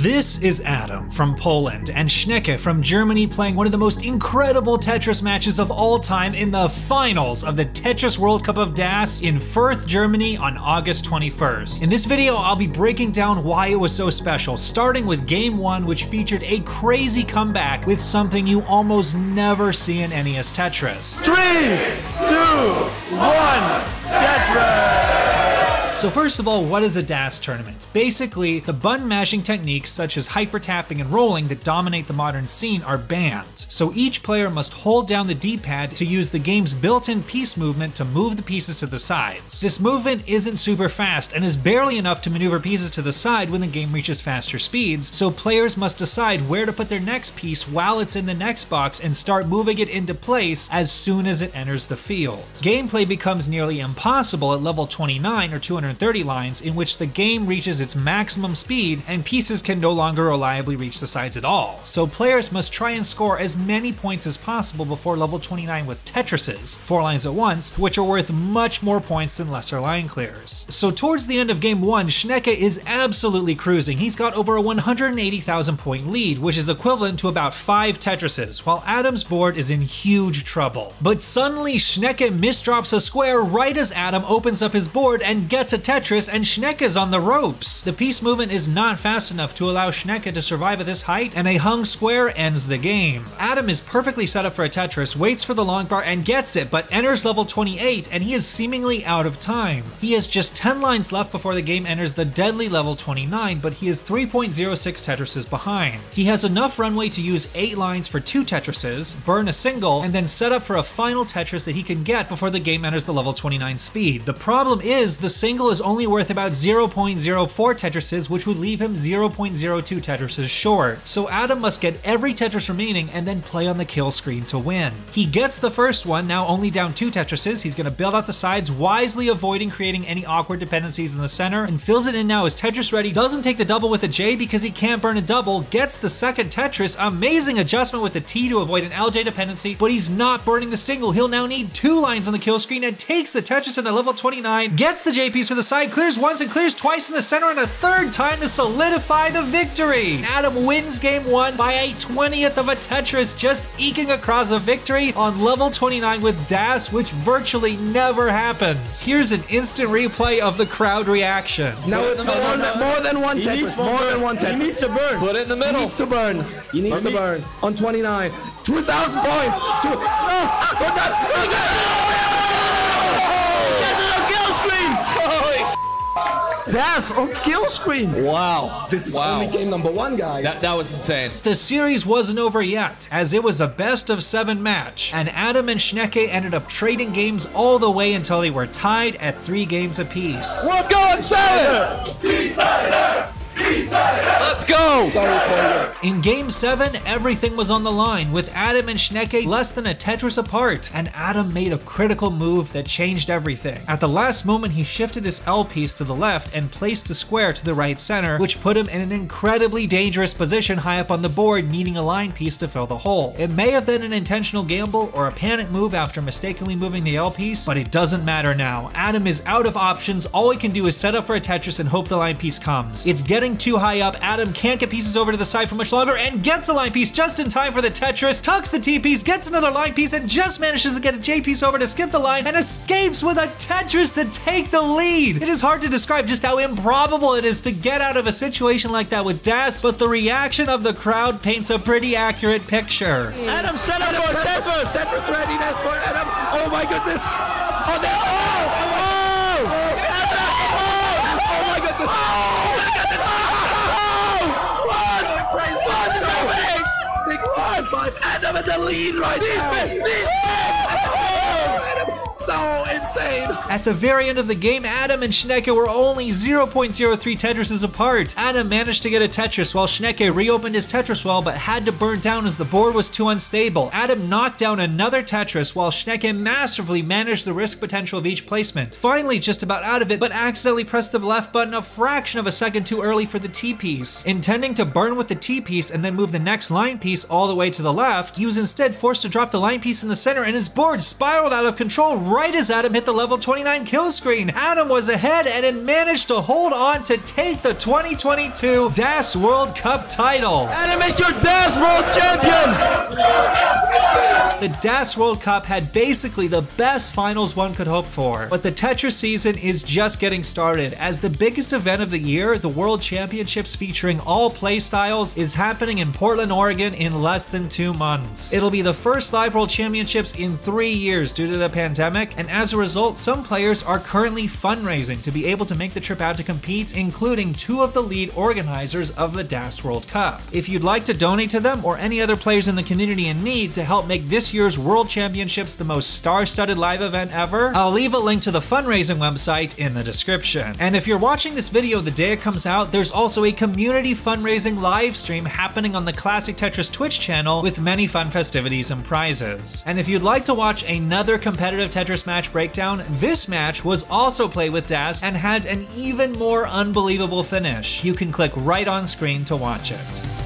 This is Adam from Poland and Schnecke from Germany playing one of the most incredible Tetris matches of all time in the finals of the Tetris World Cup of DAS in Fürth, Germany on August 21st. In this video, I'll be breaking down why it was so special, starting with game one, which featured a crazy comeback with something you almost never see in NES Tetris. Three, two, So first of all, what is a DAS tournament? Basically, the button mashing techniques such as hyper tapping and rolling that dominate the modern scene are banned. So each player must hold down the D-pad to use the game's built-in piece movement to move the pieces to the sides. This movement isn't super fast and is barely enough to maneuver pieces to the side when the game reaches faster speeds, so players must decide where to put their next piece while it's in the next box and start moving it into place as soon as it enters the field. Gameplay becomes nearly impossible at level 29 or 200 130 lines in which the game reaches its maximum speed and pieces can no longer reliably reach the sides at all. So players must try and score as many points as possible before level 29 with Tetrises, 4 lines at once, which are worth much more points than lesser line clears. So towards the end of game 1, Schnecke is absolutely cruising. He's got over a 180,000 point lead, which is equivalent to about 5 Tetrises, while Adam's board is in huge trouble. But suddenly Schnecke misdrops a square right as Adam opens up his board and gets a Tetris and Schnecke's on the ropes. The piece movement is not fast enough to allow Schnecke to survive at this height, and a hung square ends the game. Adam is perfectly set up for a Tetris, waits for the long bar and gets it, but enters level 28 and he is seemingly out of time. He has just 10 lines left before the game enters the deadly level 29, but he is 3.06 Tetrises behind. He has enough runway to use 8 lines for 2 Tetrises, burn a single, and then set up for a final Tetris that he can get before the game enters the level 29 speed. The problem is the single is only worth about 0.04 Tetrises, which would leave him 0.02 Tetrises short. So Adam must get every Tetris remaining and then play on the kill screen to win. He gets the first one, now only down two Tetrises. He's to build out the sides, wisely avoiding creating any awkward dependencies in the center, and fills it in now as Tetris ready. Doesn't take the double with a J because he can't burn a double, gets the second Tetris, amazing adjustment with the T to avoid an LJ dependency, but he's not burning the single. He'll now need two lines on the kill screen and takes the Tetris into level 29, gets the J piece for the the side, clears once and clears twice in the center, and a third time to solidify the victory. Adam wins game one by a 20th of a Tetris, just eking across a victory on level 29 with DAS, which virtually never happens. Here's an instant replay of the crowd reaction. No, it's more, than, more than one he Tetris. More burn. than one Tetris. He needs to burn. Put it in the middle. He needs to burn. He needs to burn. On 29. 2,000 points. Two, no, ah, ah, That's on kill screen. Wow. This is wow. only game number one, guys. That, that was insane. The series wasn't over yet, as it was a best of seven match, and Adam and Schnecke ended up trading games all the way until they were tied at three games apiece. We're going seven! Let's go! In game 7, everything was on the line, with Adam and Schnecke less than a Tetris apart, and Adam made a critical move that changed everything. At the last moment, he shifted this L piece to the left and placed the square to the right center, which put him in an incredibly dangerous position high up on the board, needing a line piece to fill the hole. It may have been an intentional gamble or a panic move after mistakenly moving the L piece, but it doesn't matter now. Adam is out of options, all he can do is set up for a Tetris and hope the line piece comes. It's getting getting too high up. Adam can't get pieces over to the side for much longer and gets a line piece just in time for the Tetris, tucks the T piece, gets another line piece, and just manages to get a J piece over to skip the line and escapes with a Tetris to take the lead. It is hard to describe just how improbable it is to get out of a situation like that with DAS, but the reaction of the crowd paints a pretty accurate picture. Adam, set up for Tetris! Tetris readiness for Adam! Oh my goodness! Oh, there's... Oh! Oh! Oh! Oh my goodness! Oh! five. Adam in the lead right now. Adam so insane. At the very end of the game, Adam and Schnecke were only 0.03 Tetrises apart. Adam managed to get a Tetris while Schnecke reopened his Tetris well but had to burn down as the board was too unstable. Adam knocked down another Tetris while Schnecke masterfully managed the risk potential of each placement. Finally just about out of it but accidentally pressed the left button a fraction of a second too early for the T piece. Intending to burn with the T piece and then move the next line piece all the way to the left, he was instead forced to drop the line piece in the center and his board spiraled out of control right as Adam hit the level 29 kill screen. Adam was ahead and had managed to hold on to take the 2022 DAS World Cup title. Adam is your DAS World Champion! The DAS World Cup had basically the best finals one could hope for, but the Tetris season is just getting started as the biggest event of the year, the World Championships featuring all playstyles, is happening in Portland, Oregon in less than two months. It'll be the first live World Championships in three years due to the pandemic, and as a result, some players are currently fundraising to be able to make the trip out to compete, including two of the lead organizers of the DAS World Cup. If you'd like to donate to them or any other players in the community in need to help make this year's World Championships the most star-studded live event ever, I'll leave a link to the fundraising website in the description. And if you're watching this video the day it comes out, there's also a community fundraising live stream happening on the Classic Tetris Twitch channel with many fun festivities and prizes. And if you'd like to watch another competitive Tetris match breakdown, this match was also played with DAS and had an even more unbelievable finish. You can click right on screen to watch it.